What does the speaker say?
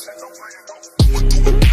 Central Plant.